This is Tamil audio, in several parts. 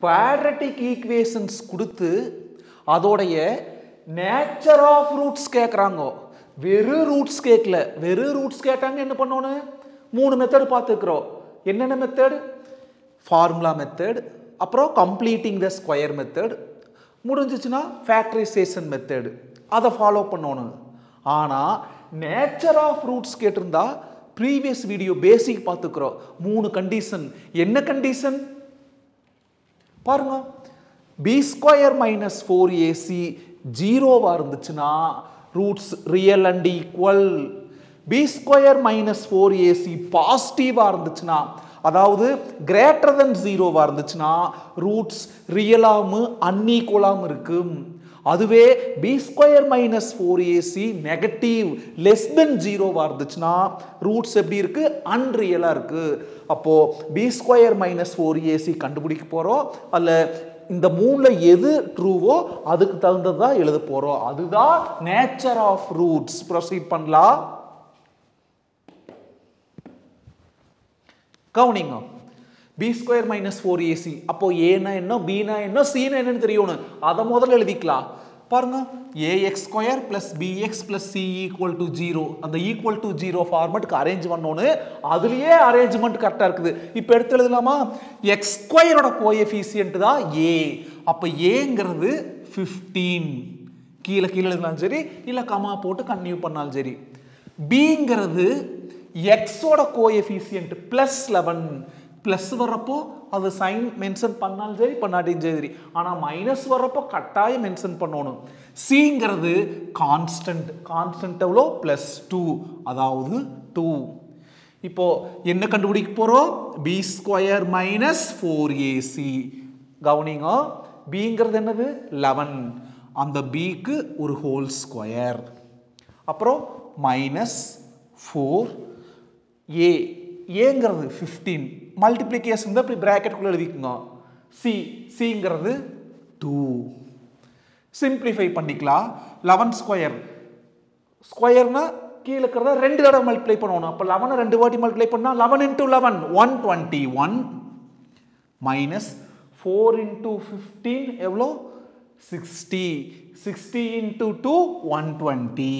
குவாட்ரட்டிக் ஈக்குவேஷன்ஸ் கொடுத்து அதோடைய நேச்சர் ஆஃப் ரூட்ஸ் கேட்குறாங்க வெறும் ரூட்ஸ் கேட்கல வெறும் ரூட்ஸ் கேட்டாங்க என்ன பண்ணணும் மூணு மெத்தட் பார்த்துக்கிறோம் என்னென்ன மெத்தட் ஃபார்முலா மெத்தட் அப்புறம் கம்ப்ளீட்டிங் த ஸ்கொயர் மெத்தட் முடிஞ்சிச்சுன்னா ஃபேக்டரைசேஷன் மெத்தட் அதை ஃபாலோ பண்ணணும் ஆனால் நேச்சர் ஆஃப் ரூட்ஸ் கேட்டிருந்தா ப்ரீவியஸ் வீடியோ பேசிக் பார்த்துக்கிறோம். மூணு கண்டிஷன் என்ன கண்டிஷன் பாருங்க. B square minus four a c ஜீரோவாக இருந்துச்சுன்னா roots real and equal b square minus four a c பாசிட்டிவாக இருந்துச்சுன்னா அதாவது கிரேட்டர் தென் ஜீரோவாக இருந்துச்சுன்னா ரூட்ஸ் ரியலாகவும் அன்ஈக்குவலாகவும் இருக்கும். அதுவே B square minus four AC negative less than ஜீரோவாக இருந்துச்சுன்னா ரூட்ஸ் எப்படி இருக்குது அன்ரியலாக இருக்குது அப்போது B square minus four AC கண்டுபிடிக்க போகிறோம் அல்ல இந்த மூணில் எது ட்ரூவோ அதுக்கு தகுந்ததாக எழுத போகிறோம் அதுதான் நேச்சர் ஆஃப் ரூட்ஸ் ப்ரொசீட் பண்ணலாம். கவனிங்க. B square minus four AC அப்போ ஏனா என்ன பினா என்ன சீனா என்னன்னு தெரியணும் அதை முதல்ல எழுதிக்கலாம். பாருங்க. A X square plus B X plus C equal to zero அந்த ஈக்குவல் டு ஜீரோ ஃபார்மெட்டுக்கு அரேஞ்ச் பண்ணோன்னு அதுலேயே அரேஞ்ச்மெண்ட் கரெக்டாக இருக்குது. இப்போ எடுத்து எழுதலாமா? எக்ஸ் ஸ்கொயரோட கோஎஃபிசியன்ட் தான் ஏ அப்போ ஏங்கிறது ஃபிஃப்டீன் கீழே கீழே எழுதினாலும் சரி. இல்லை கமா போட்டு கன்டினியூ பண்ணாலும் சரி. பிங்கிறது எக்ஸோட கோஎஃபிசியன்ட் பிளஸ் லெவன் ப்ளஸ் வர்றப்போ அது சைன் மென்ஷன் பண்ணாலும் சரி பண்ணாட்டியும் சரி. ஆனால் மைனஸ் வர்றப்போ கட்டாயம் மென்ஷன் பண்ணணும். சிங்கிறது கான்ஸ்டன்ட் கான்ஸ்டன்ட் எவ்வளோ? ப்ளஸ் டூ அதாவது டூ இப்போ என்ன கண்டுபிடிக்க போகிறோம் B square minus four AC கவனிங்க பிங்கிறது என்னது? லெவன் அந்த பிக்கு ஒரு ஹோல் ஸ்கொயர் அப்புறம் மைனஸ் ஃபோர் ஏ ஏங்கிறது ஃபிஃப்டீன் மல்டிப்ளிகேஷன் தான் இப்படி ப்ராக்கெட்டுக்குள்ளே எழுதிக்குங்க. சி சிங்கிறது டூ சிம்பிளிஃபை பண்ணிக்கலாம். லெவன் ஸ்கொயர் ஸ்கொயர்னா கீழே இருக்கிறத ரெண்டு தடவை மல்டிப்ளை பண்ணணும். அப்போ லெவனை ரெண்டு வாட்டி மல்டிப்ளை பண்ணால் eleven into eleven one twenty one minus four into fifteen எவ்வளோ? Sixty sixty into two one twenty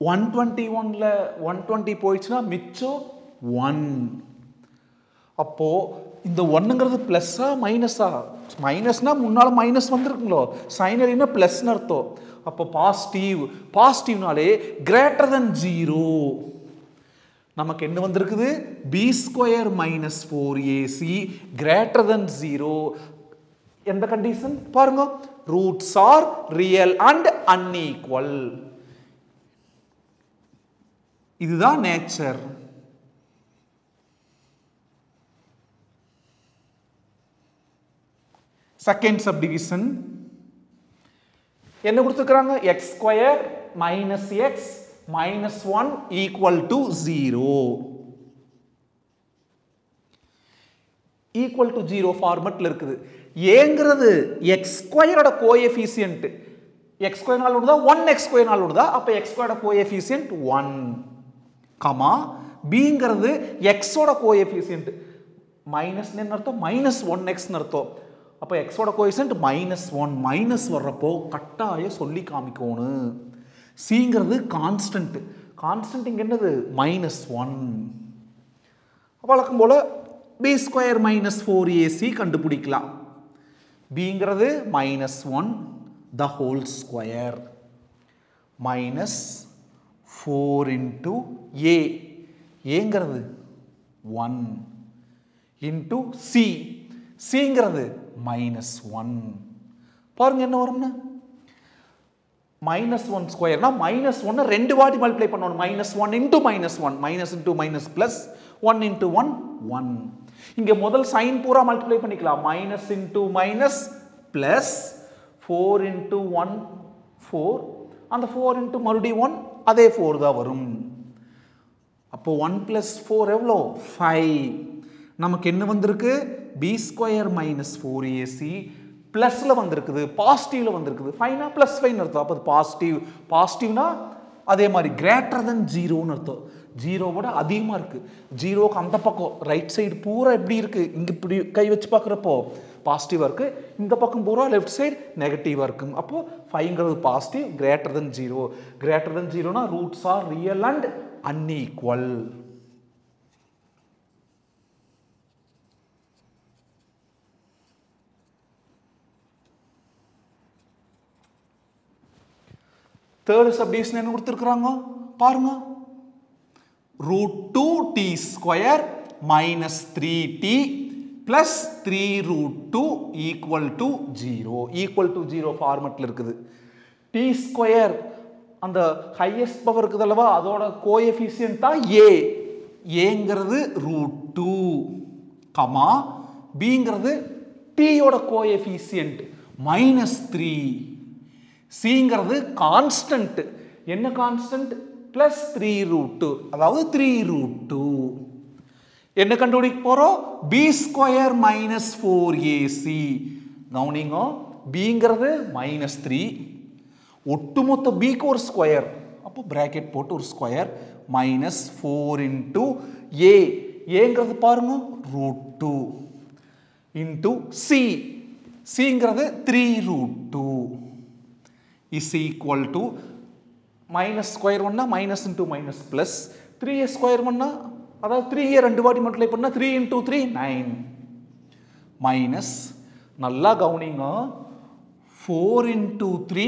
one twenty ஒனில் ஒன் டுவெண்ட்டி போயிடுச்சுன்னா மிச்சம் ஒன் அப்போது இந்த ஒன்றுங்கிறது ப்ளஸ்ஸா மைனஸா மைனஸ்னால் முன்னால் மைனஸ் வந்திருக்குங்களோ? சைனரினா ப்ளஸ்னு அர்த்தம்? அப்போ பாசிட்டிவ் பாசிட்டிவ்னாலே கிரேட்டர் தென் ஜீரோ நமக்கு என்ன வந்திருக்குது? B square minus four AC greater than zero எந்த கண்டிஷன் பாருங்க. Roots are real and unequal இதுதான் நேச்சர் செகண்ட் சப்டிவிஷன் என்ன கொடுத்துருக்குறாங்க? X square minus X minus one equal to zero equal to zero ஃபார்மெட்டில் இருக்குது. ஏங்கிறது எக்ஸ் ஸ்கொயரோட கோஎஃபிசியன்ட் எக்ஸ் ஸ்கொயர் நாள் விடுதா ஒன் எக்ஸ் ஸ்கொயர் நாள் விடுதா அப்போ எக்ஸ் ஸ்கொயரோட கோஎஃபிசியன்ட் ஒன் கமா பிங்கிறது எக்ஸோட கோஎஃபிசியன்ட் மைனஸ்னு அர்த்தம்? மைனஸ் ஒன் எக்ஸ்னு அர்த்தம். அப்போ எக்ஸோட கோஎஃபிசியன்ட் மைனஸ் ஒன் மைனஸ் வர்றப்போ கட்டாயம் சொல்லி காமிக்கணும். சிங்கிறது கான்ஸ்டன்ட்டு கான்ஸ்டன்ட் இங்கே என்னது? மைனஸ் ஒன் வழக்கம் போல் B square minus four AC கண்டுபிடிக்கலாம். பிங்கிறது minus one the whole square minus four into A ஏங்கிறது ஒன் இன்ட்டு சி சிங்கிறது மைனஸ் ஒன் பாருங்க என்ன வரும்னு? மைனஸ் ஒன் ஸ்கொயர்னா மைனஸ் ஒன்று ரெண்டு வாட்டி மல்டிப்ளை பண்ணணும். Minus one into minus one minus into minus plus one into one one இங்கே முதல் சைன் பூரா மல்டிப்ளை பண்ணிக்கலாம். Minus into minus plus four into one four அந்த ஃபோர் இன்டூ மறுபடியும் ஒன் அதே ஃபோர் தான் வரும். அப்போ ஒன் ப்ளஸ் ஃபோர் எவ்வளோ? ஃபைவ் நமக்கு என்ன வந்திருக்கு? B square minus four AC ப்ளஸில் வந்திருக்குது பாசிட்டிவில் வந்திருக்குது. ஃபைனா ப்ளஸ் ஃபைன் அர்த்தம். அப்போ பாசிட்டிவ் பாசிட்டிவ்னா அதே மாதிரி கிரேட்டர் தென் ஜீரோன்னு அர்த்தம். ஜீரோவோட அதிகமாக இருக்குது ஜீரோவுக்கு அந்த பக்கம் ரைட் சைடு பூரா எப்படி இருக்குது இங்கே இப்படி கை வச்சு பார்க்குறப்போ பாசிட்டிவாக இருக்குது இந்த பக்கம் பூரா லெஃப்ட் சைடு நெகட்டிவாக இருக்கும். அப்போது ஃபைவ்ங்கிறது positive greater than zero greater than ஜீரோனா roots are real and unequal third subdivision என்ன கொடுத்துருக்குறாங்க? பாருங்க. Root two T square minus three T plus three root two equal to zero equal to zero ஃபார்மெட்டில் இருக்குது. டி ஸ்கொயர் அந்த ஹையஸ்ட் பவர் இருக்குது அல்லவா? அதோட கோஎஃபிஷியன்ட் தான் ஏ ஏங்கிறது ரூட் டூ கமா பிங்கிறது டீயோட கோஎஃபிஷியன்ட் மைனஸ் த்ரீ சிங்கிறது கான்ஸ்டன்ட் என்ன constant plus three root two அதாவது த்ரீ ரூட் டூ என்ன கண்டுபிடிக்க போகிறோம் B square minus four AC கவனிங்க பிங்கிறது மைனஸ் த்ரீ ஒட்டுமொத்த பிக்கு ஒரு ஸ்கொயர் அப்போ பிராக்கெட் போட்டு ஒரு square minus four into A ஏங்கிறது பாருங்க root two into C சிங்கிறது three root two is equal to minus square ஒன்னா minus into minus plus three square ஒன்னா அதாவது த்ரீ ரெண்டு வாட்டி மல்டிப்ளை பண்ணால் three into three nine minus நல்லா கவனிங்க. Four into three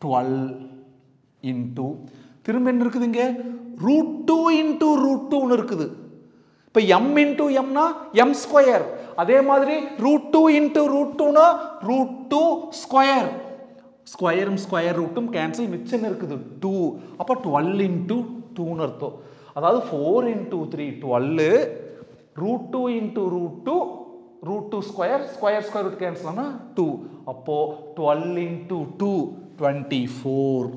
twelve into திரும்ப என்ன இருக்குது இங்கே? ரூட் டூ இன்டூ ரூட் டூன்னு இருக்குது. இப்போ எம் இன்டூ எம்னா எம் ஸ்கொயர் அதே மாதிரி ரூட் டூ இன்டூ ரூட் டூனா ரூட் டூ ஸ்கொயர் ஸ்கொயரும் ஸ்கொயர் ரூட்டும் கேன்சல் மிச்சம் இருக்குது டூ அப்போ டுவெல் இன்டூ டூன்னு அர்த்தம் அதாவது four into three twelve root two into root two root two square square square root கேன்சல்னா two அப்போது twelve into two twenty four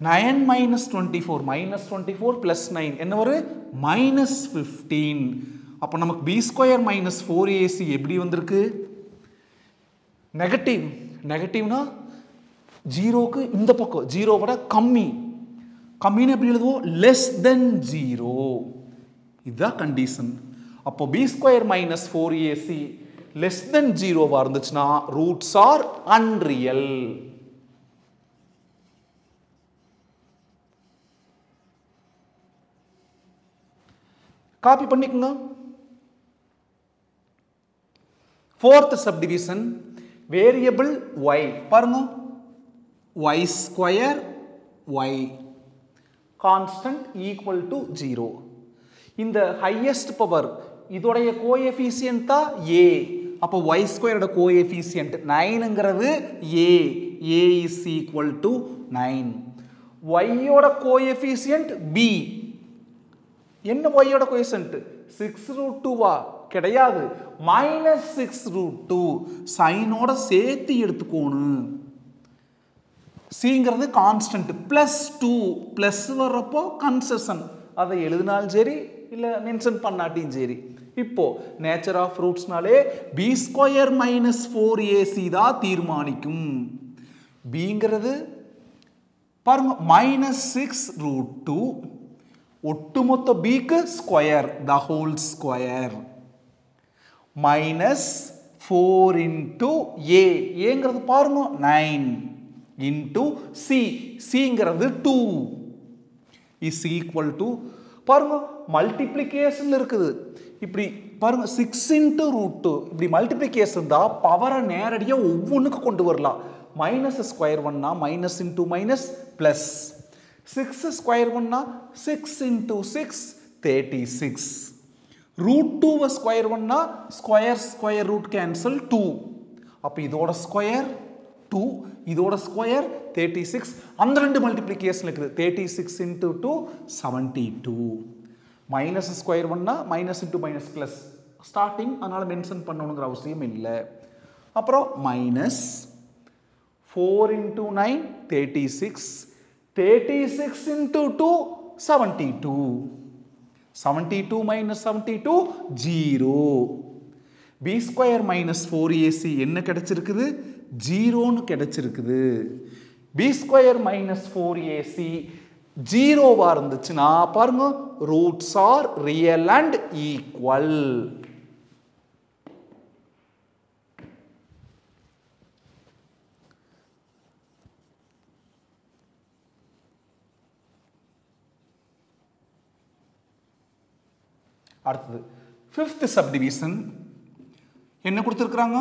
nine minus twenty four minus twenty four plus nine என்ன ஒரு மைனஸ் ஃபிஃப்டீன் அப்போ நமக்கு B square minus four AC எப்படி வந்திருக்கு நெகட்டிவ் நெகட்டிவ்னா ஜீரோக்கு இந்த பக்கம் ஜீரோவோட கம்மி. கம்மின்னு எப்படி எழுதுவோம்? லெஸ் தென் ஜீரோ இதுதான் கண்டிஷன் அப்போ B square minus four AC less than ஜீரோவாக இருந்துச்சுன்னா ரூட்ஸ் ஆர் அன்ரியல் காப்பி பண்ணிக்கோங்க. ஃபோர்த் சப்டிவிஷன் வேரியபிள் ஒய் பாருங்க. Y square Y constant equal to zero இந்த ஹையஸ்ட் பவர் இதோடைய கோஎஃபிசியன்ட் தான் ஏ அப்போ ஒய் ஸ்கொயரோட coefficient நைனுங்கிறது A A is equal to nine ஒய்யோட கோஎஃபிசியன்ட் பி என்ன ஒய்யோட கோஎஃபிசியன்ட் சிக்ஸ் ரூட் டூவா கிடையாது. மைனஸ் சிக்ஸ் ரூட் டூ சைனோட சேர்த்து எடுத்துக்கோணும். சிங்கிறது கான்ஸ்டன்ட் ப்ளஸ் டூ ப்ளஸ் வர்றப்போ கன்செஷன் அதை எழுதினாலும் சரி இல்லை மென்ஷன் பண்ணாட்டியும் சரி. இப்போ nature of ரூட்ஸ்னாலே B square minus four AC தான் தீர்மானிக்கும். பிங்கிறது பாருங்க மைனஸ் சிக்ஸ் ரூட் டூ ஒட்டுமொத்த பிக்கு square the whole square minus four into A ஏங்கிறது பாருங்க நைன் இன்டூ சி சிங்கிறது டூ இஸ் ஈக்குவல் டு பாருங்க மல்டிப்ளிகேஷன் இருக்குது. இப்படி பாருங்க சிக்ஸ் இன்ட்டு ரூட் டூ இப்படி மல்டிப்ளிகேஷன் தான் பவரை நேரடியாக ஒவ்வொன்றுக்கு கொண்டு வரலாம். மைனஸ் ஸ்கொயர் ஒன்னா minus into minus plus six square ஒன்னா six into six thirty six root டூவை ஸ்கொயர் ஒன்னா square square root cancel two அப்போ இதோட ஸ்கொயர் டூ இதோட ஸ்கொயர் தேர்ட்டி சிக்ஸ் அந்த ரெண்டு மல்டிப்ளிகேஷன் இருக்குது. Thirty six into two seventy two minus square ஒன்னா minus into minus plus starting அதனால் மென்ஷன் பண்ணணுங்கிற அவசியம் இல்லை. அப்புறம் minus four into nine thirty six thirty six into two seventy two seventy two minus seventy two zero B square minus four AC என்ன கிடச்சிருக்குது? ஜீரோன்னு கிடச்சிருக்குது. B square minus four AC ஜீரோவா இருந்துச்சுன்னா பாருங்க roots are real and equal அடுத்தது. ஃபிஃப்த் சப்டிவிஷன் என்ன கொடுத்துருக்குறாங்க?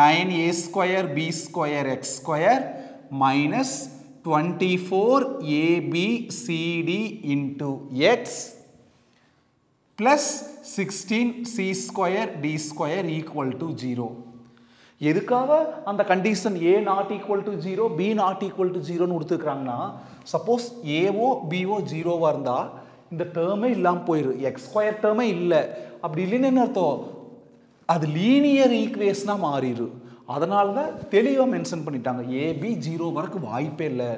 Nine A square B square X square minus twenty four A B C D into X plus sixteen C square D square equal to zero எதுக்காக அந்த condition A not equal to zero B not equal to ஜீரோன்னு கொடுத்துருக்குறாங்கன்னா சப்போஸ் ஏஓ பிஓ ஜீரோவாக இருந்தால் இந்த டேர்மே இல்லாமல் போயிடும் எக்ஸ் ஸ்கொயர் டேர்மே இல்லை. அப்படி இல்லைன்னு என்ன அர்த்தம்? அது லீனியர் ஈக்குவேஷனாக மாறிடும் அதனால தான் தெளிவாக மென்ஷன் பண்ணிட்டாங்க. ஏபி ஜீரோ வரைக்கும் வாய்ப்பே இல்லை.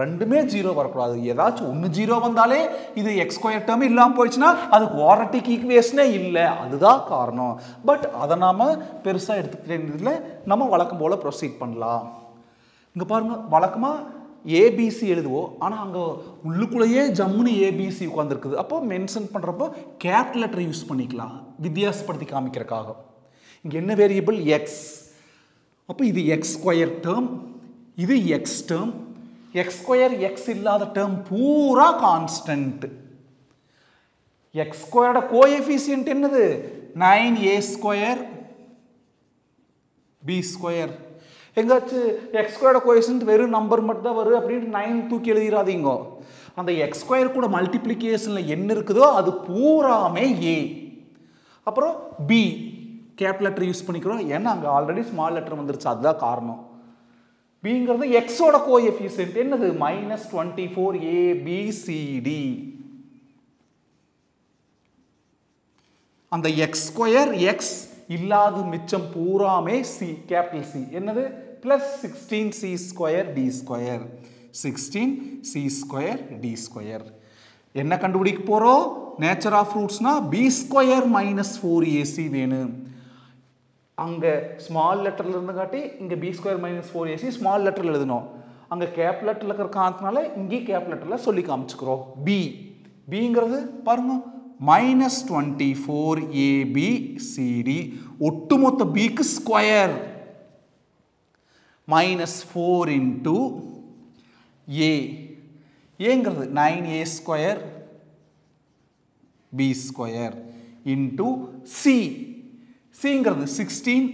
ரெண்டுமே ஜீரோ வரக்கூடாது. ஏதாச்சும் ஒன்று ஜீரோ வந்தாலே இது எக்ஸ்கொயர் டேர்ம் இல்லாமல் போயிடுச்சுன்னா அது குவாரட்டிக் ஈக்குவேஷனே இல்லை. அதுதான் காரணம். பட் அதை நாம் பெருசாக எடுத்துக்கிறதுல நம்ம வழக்கம் போல் ப்ரொசீட் பண்ணலாம். இங்கே பாருங்கள் வழக்கமாக ஏபிசி எழுதுவோம் ஆனால் அங்கே உள்ளுக்குள்ளேயே ஜம்முன்னு ஏபிசி உட்காந்துருக்குது அப்போ மென்ஷன் பண்ணுறப்போ கேப் லெட்டர் யூஸ் பண்ணிக்கலாம். வித்தியாசப்படுத்தி காமிக்கிறக்காக. இங்கே என்ன வேரியபிள் எக்ஸ் அப்போ இது எக்ஸ் ஸ்கொயர் டேர்ம் இது X term X square X இல்லாத டேர்ம் பூரா கான்ஸ்டன்ட் எக்ஸ் ஸ்கொயரோட கோஎஃபிஷியன்ட் என்னது? Nine A square B square எங்காச்சும் எக்ஸ் ஸ்கொயரோட வெறும் நம்பர் மட்டும் தான் வரும் அப்படின்ட்டு நைன் தூக்கி எழுதிடாதீங்க அந்த எக்ஸ் ஸ்கொயர் கூட மல்டிப்ளிகேஷனில் என்ன இருக்குதோ அது பூராமே ஏ அப்புறம் பி கேப் லெட்டர் யூஸ் பண்ணிக்கிறோம். ஏன்னா அங்கே ஆல்ரெடி ஸ்மால் லெட்டர் வந்துருச்சு. அதுதான் காரணம். பிங்கிறது எக்ஸோட கோஎஃபிஷியன்ட் என்னது? Minus twenty four A B C D அந்த எக்ஸ் ஸ்கொயர் எக்ஸ் இல்லாத மிச்சம் பூராமே சி கேபிட்டல் சி என்னது? Plus sixteen C square D square sixteen C square D square என்ன கண்டுபிடிக்க போகிறோம் nature of ரூட்ஸ்னா B square minus four AC வேணும் அங்கே ஸ்மால் லெட்டரில் இருந்து காட்டி இங்கே B square minus four AC small லெட்டரில் எழுதணும் அங்கே கேப் லெட்டரில் இருக்கிற காரணத்தினால இங்கே கேப் லெட்டரில் சொல்லி காமிச்சுக்கிறோம். பி பிங்கிறது பாருங்க மைனஸ் டுவெண்ட்டி ஃபோர் ஏபிசிடி ஒட்டுமொத்த பிக்கு square minus four into A ஏங்கிறது nine A square B square into C சிங்கிறது sixteen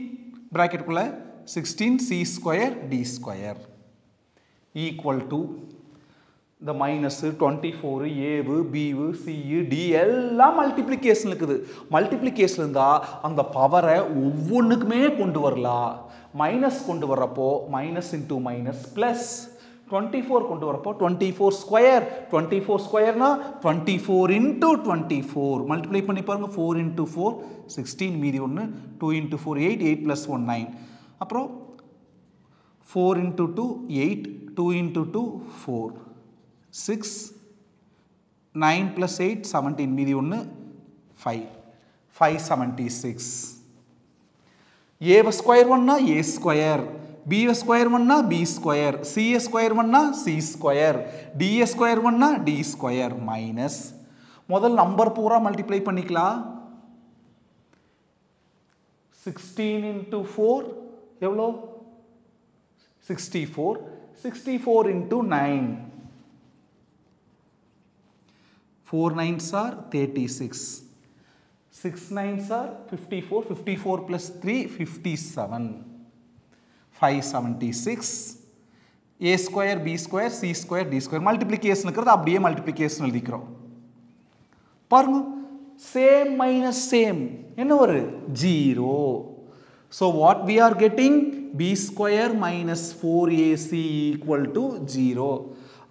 ப்ராக்கெட்டுக்குள்ளே sixteen C square D square equal to இந்த minus twenty four A B C D எல்லாம் மல்டிப்ளிகேஷன் இருக்குது. மல்டிப்ளிகேஷன் இருந்தால் அந்த பவரை ஒவ்வொன்றுக்குமே கொண்டு வரலாம். மைனஸ் கொண்டு வர்றப்போ minus into minus plus twenty four கொண்டு வரப்போ twenty four square twenty four ஸ்கொயர்னா twenty four into twenty four multiply பண்ணி பாருங்கள் ஃபோர் இன்ட்டு ஃபோர் சிக்ஸ்டீன் மீதி ஒன்று two into four eight eight plus one nine அப்புறம் four into two eight two into two four six nine plus eight seventeen மீதி ஒன்று ஃபைவ் ஃபைவ் செவன்ட்டி சிக்ஸ் ஏவை ஸ்கொயர் ஒன்னா A square B A square ஒன்னா B square C A square ஒன்னா C square D A square ஒன்னா டி ஸ்கொயர் மைனஸ் முதல் நம்பர் பூரா மல்டிப்ளை பண்ணிக்கலாம். சிக்ஸ்டீன் இன்ட்டு ஃபோர் எவ்வளோ? Sixty four sixty four into nine four nines are thirty six six nines are fifty four fifty four plus three fifty seven five seventy six A square B square C square D square multiplication இருக்கிறது அப்படியே மல்டிப்ளிகேஷன் எழுதிக்கிறோம். பாருங்க சேம் மைனஸ் சேம் என்ன ஒரு? Zero so what we are getting B square minus four AC equal to zero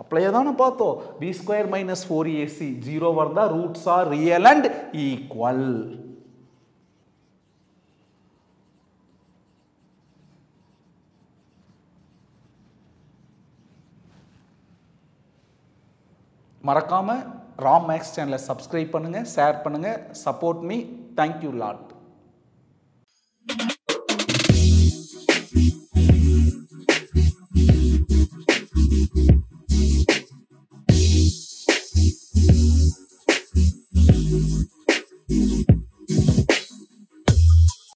அப்படியே தானே பார்த்தோம். B square minus four AC zero வருதா roots are real and equal மறக்காம ராம் மேக்ஸ் சேனலை சப்ஸ்கிரைப் பண்ணுங்க ஷேர் பண்ணுங்க support me thank you lot